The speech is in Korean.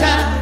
자